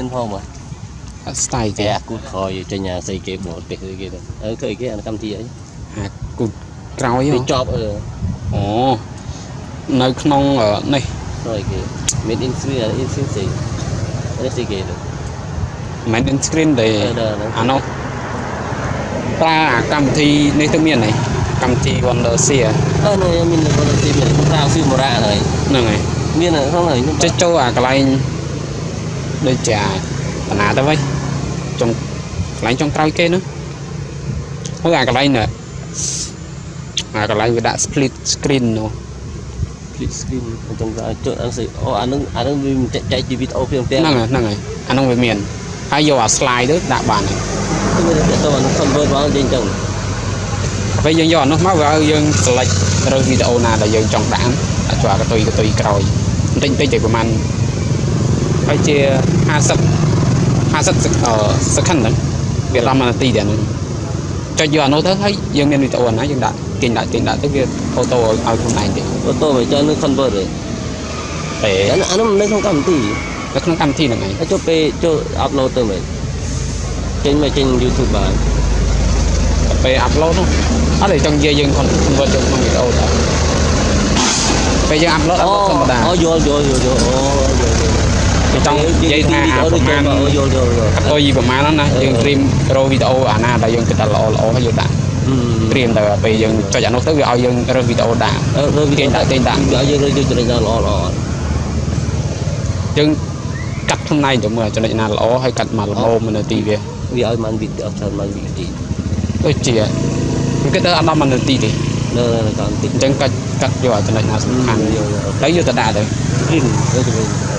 yên phong mà stay thế à cút khỏi trên nhà xây cái bộ để cái cái ở cái cái anh cầm thì ấy à cút trao ấy chọp ở ồ nơi trong ở này rồi cái made in Sweden in screen Sweden đấy xây được, made in screen để à nó ta cầm thì nơi tương miền này cầm thì còn đỡ xe ờ này mình còn đỡ xe mình trao xuyên một ra này này miền này không này chết châu à cái này ដូចជាតាណាទៅវិញចុងកន្លែងចុងក្រោយគេនោះមើលអាកន្លែងនេះអាកន្លែងវាដាក់ split screen នោះ split screen ចុងក្រោយចុចអត់ស្អីអូអានឹងអានឹងវាចែកចែកជាវីដេអូផ្សេងៗហ្នឹងហើយហ្នឹងហើយអានោះវាមានហើយយកអា slide ទៅដាក់បានហើយគឺវាទៅអានឹង convert មកចេញចឹងពេលយើងយកអានោះមកវាឲ្យយើង select រើសវីដេអូណាដែលយើងចង់ដាក់ដាក់ចូលអាកតុយកតុយក្រោយបន្តិចបន្តិចទៅប្រហែល ហើយជា50 50អឺ second ហ្នឹងវា10នាទីដែរហ្នឹងចុចយកអានោះទៅហើយយើងមានវីដេអូណាយើងដាក់ទាញដាក់ទាញដាក់ទៅវាអូតូឲ្យឲ្យខ្លួនឯងទេ អូតូមកចូលនឹង convert ទេ ទេ អានោះអានោះនៅក្នុងកម្មវិធី នៅក្នុងកម្មវិធីហ្នឹងឯង ហើយចូលពេលចូល upload ទៅមែនចេញមកចេញ YouTube បាន ពេល upload នោះអត់ទេចង់និយាយយើង convert ចូលក្នុងវីដេអូទៅពេលយើង upload អូ upload ធម្មតា អូយល់យល់យល់យល់អូយល់យល់ ចង់និយាយថាអូប្រហែលអូយល់យល់យល់កតុយប្រហែលហ្នឹងណាយើងត្រៀមរកវីដេអូអាណាដែលយើងគិតថាល្អល្អហើយយើងដាក់ត្រៀមទៅពេលយើងចុចអានោះទៅវាឲ្យយើងរើសវីដេអូដាក់អឺរើវីដេអូទាញដាក់ទាញដាក់ឲ្យយើងរើចំណុចណាល្អល្អយើងកាត់ខ្លួនឯងទៅមើលចំណុចណាល្អហើយកាត់មកល្មមនាទីវាវាឲ្យបានវីដេអូច្រើនបានវីដេអូទីដូចជាខ្ញុំគិតថាអត់10នាទីទេនៅនៅកម្មវិធីអញ្ចឹងកាត់កាត់យកចំណុចណាសំខាន់យល់យល់ហើយយកទៅដាក់ទៅព្រីនទៅទៅ